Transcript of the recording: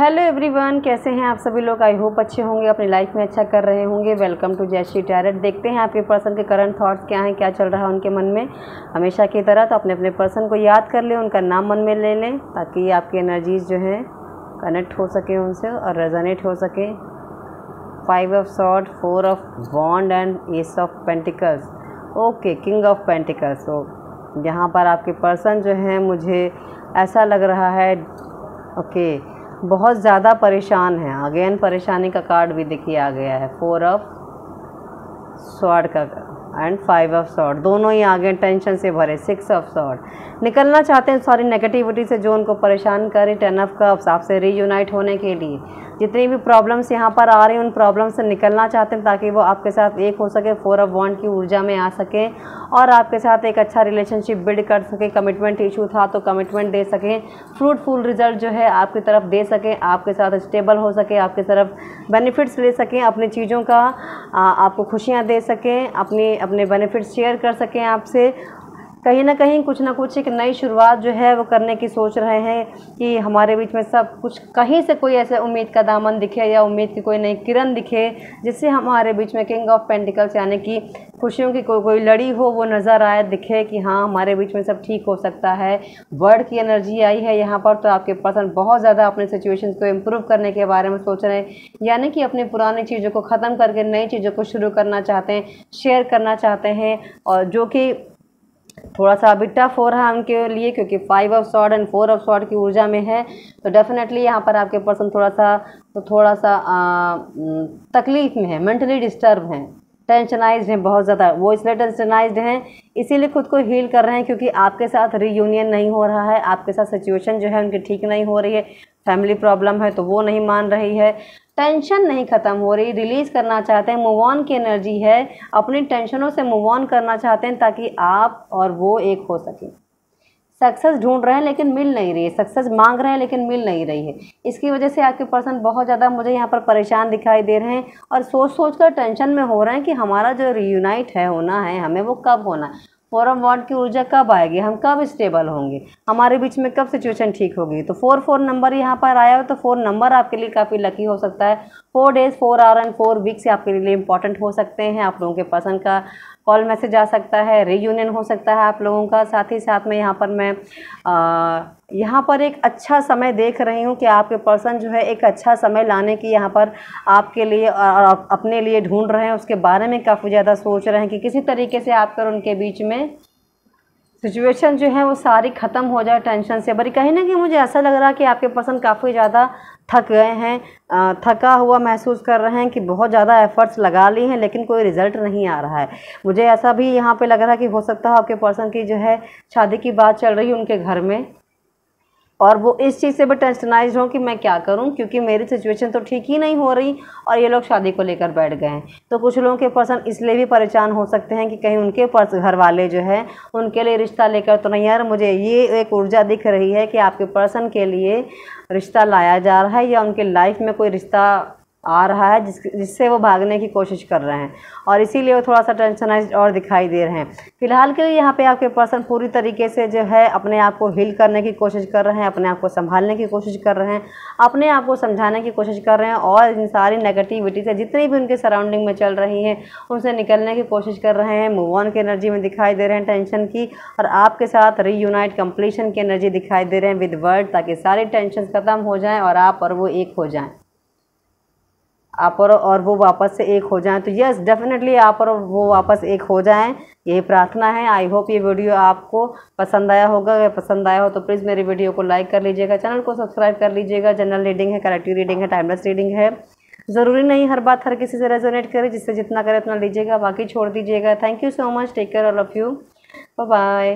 Hello everyone कैसे हैं आप सभी लोग? आई होप अच्छे होंगे अपनी लाइफ में अच्छा कर रहे होंगे। Welcome to Jayshree tarot. देखते हैं आपके पर्सन के करंट थॉट्स क्या हैं क्या चल रहा है उनके मन में। हमेशा की तरह तो अपने अपने पर्सन को याद कर लें उनका नाम मन में ले लें ताकि आपकी एनर्जीज जो हैं कनेक्ट हो सके उनसे और रेजोनेट हो सके। Five of swords four of bond and ace of pentacles okay king of pentacles तो यहाँ पर आपके पर्सन जो हैं मुझे ऐसा लग रहा है ओके okay, बहुत ज़्यादा परेशान हैं। अगेन परेशानी का कार्ड भी देखिए आ गया है। फोर ऑफ़ स्वाड का एंड फाइव ऑफ़ सॉर्ड दोनों ही आगे टेंशन से भरे सिक्स ऑफ़ सॉर्ड निकलना चाहते हैं सारी नेगेटिविटी से जो उनको परेशान करे टेन ऑफ़ कप्स आपसे रीयूनाइट होने के लिए। जितनी भी प्रॉब्लम्स यहाँ पर आ रही हैं, उन प्रॉब्लम्स से निकलना चाहते हैं ताकि वो आपके साथ एक हो सके फोर ऑफ़ बॉन्ड की ऊर्जा में आ सके और आपके साथ एक अच्छा रिलेशनशिप बिल्ड कर सके कमिटमेंट इशू था तो कमिटमेंट दे सकें फ्रूटफुल रिज़ल्ट जो है आपकी तरफ़ दे सकें, आपके साथ स्टेबल हो सके, आपकी तरफ़ बेनिफिट्स ले सकें, अपनी चीज़ों का आपको खुशियाँ दे सकें, अपनी अपने बेनिफिट्स शेयर कर सकें आपसे कहीं ना कहीं कुछ ना कुछ एक नई शुरुआत जो है वो करने की सोच रहे हैं कि हमारे बीच में सब कुछ कहीं से कोई ऐसे उम्मीद का दामन दिखे या उम्मीद की कोई नई किरण दिखे, जिससे हमारे बीच में किंग ऑफ़ पेंटिकल्स यानी कि खुशियों की कोई कोई लड़ी हो, वो नज़र आए, दिखे कि हाँ हमारे बीच में सब ठीक हो सकता है। वर्ड की एनर्जी आई है यहाँ पर तो आपके पर्सन बहुत ज़्यादा अपने सिचुएशन को इम्प्रूव करने के बारे में सोच रहे हैं। यानी कि अपनी पुरानी चीज़ों को ख़त्म करके नई चीज़ों को शुरू करना चाहते हैं शेयर करना चाहते हैं और जो कि थोड़ा सा अभी टफ हो रहा है उनके लिए, क्योंकि five of swords and four of swords की ऊर्जा में है। तो डेफिनेटली यहाँ पर आपके पर्सन थोड़ा सा तो थोड़ा सा तकलीफ़ में है मेंटली डिस्टर्ब हैं टेंशनाइज हैं, बहुत ज़्यादा। वो इसलिए टेंशनाइज हैं, इसीलिए खुद को हील कर रहे हैं, क्योंकि आपके साथ रीयूनियन नहीं हो रहा है। आपके साथ सिचुएशन जो है उनकी ठीक नहीं हो रही है फैमिली प्रॉब्लम है तो वो नहीं मान रही है। टेंशन नहीं ख़त्म हो रही, रिलीज़ करना चाहते हैं मूव ऑन की एनर्जी है, अपनी टेंशनों से मूव ऑन करना चाहते हैं ताकि आप और वो एक हो सके। सक्सेस ढूंढ रहे हैं लेकिन मिल नहीं रही है। सक्सेस मांग रहे हैं लेकिन मिल नहीं रही है। इसकी वजह से आपके पर्सन बहुत ज़्यादा मुझे यहाँ पर परेशान दिखाई दे रहे हैं और सोच सोच कर टेंशन में हो रहे हैं कि हमारा जो रियूनाइट है होना है, हमें वो कब होना है। फोर ऑफ़ वॉन्ड की ऊर्जा कब आएगी? हम कब स्टेबल होंगे? हमारे बीच में कब सिचुएशन ठीक होगी? तो फोर फोर नंबर यहाँ पर आया हो तो फोर नंबर आपके लिए काफ़ी लकी हो सकता है। Four days four hour and four weeks आपके लिए इंपॉर्टेंट हो सकते हैं। आप लोगों के पसंद का कॉल मैसेज आ सकता है रीयूनियन हो सकता है आप लोगों का। साथ ही साथ में यहाँ पर मैं यहाँ पर एक अच्छा समय देख रही हूँ कि आपके पर्सन जो है एक अच्छा समय लाने की यहाँ पर आपके लिए और अपने लिए ढूंढ रहे हैं। उसके बारे में काफ़ी ज़्यादा सोच रहे हैं कि किसी तरीके से आप कर उनके बीच में सिचुएशन जो है वो सारी ख़त्म हो जाए टेंशन से। बड़ी कहीं ना कहीं मुझे ऐसा लग रहा है कि आपके पर्सन काफ़ी ज़्यादा थक गए हैं थका हुआ महसूस कर रहे हैं कि बहुत ज़्यादा एफ़र्ट्स लगा ली हैं, लेकिन कोई रिज़ल्ट नहीं आ रहा है। मुझे ऐसा भी यहाँ पे लग रहा है कि हो सकता है आपके पर्सन की जो है शादी की बात चल रही है उनके घर में। और वो इस चीज़ से भी टेंशनाइज हो कि मैं क्या करूँ, क्योंकि मेरी सिचुएशन तो ठीक ही नहीं हो रही और ये लोग शादी को लेकर बैठ गए हैं। तो कुछ लोगों के पर्सन इसलिए भी परेशान हो सकते हैं कि कहीं उनके पर्स घर वाले जो है, उनके लिए रिश्ता लेकर तो नहीं, यार मुझे ये एक ऊर्जा दिख रही है कि आपके पर्सन के लिए रिश्ता लाया जा रहा है या उनके लाइफ में कोई रिश्ता आ रहा है जिस जिससे वो भागने की कोशिश कर रहे हैं। और इसीलिए वो थोड़ा सा टेंशनाइज और दिखाई दे रहे हैं। फ़िलहाल के लिए यहाँ पे आपके पर्सन पूरी तरीके से जो है, अपने आप को हील करने की कोशिश कर रहे हैं, अपने आप को संभालने की कोशिश कर रहे हैं, अपने आप को समझाने की कोशिश कर रहे हैं और इन सारी नेगेटिविटी से जितनी भी उनके सराउंडिंग में चल रही हैं, उनसे निकलने की कोशिश कर रहे हैं। मूव ऑन की एनर्जी में दिखाई दे रहे हैं टेंशन की और आपके साथ रीयूनाइट कंप्लीशन की एनर्जी दिखाई दे रहे हैं विद वर्ड ताकि सारी टेंशन ख़त्म हो जाएँ और आप और वो एक हो जाएँ। आप और और वो वापस से एक हो जाएँ। तो यस डेफिनेटली आप और वो वापस एक हो जाएँ। यही प्रार्थना है। आई होप ये वीडियो आपको पसंद आया होगा। अगर पसंद आया हो तो प्लीज़ मेरी वीडियो को लाइक कर लीजिएगा। चैनल को सब्सक्राइब कर लीजिएगा। जनरल रीडिंग है करेक्टिव रीडिंग है टाइमलेस रीडिंग है। ज़रूरी नहीं हर बात हर किसी से रेजोनेट करे। जिससे जितना करे उतना लीजिएगा। बाकी छोड़ दीजिएगा। Thank you so much take care all of you bye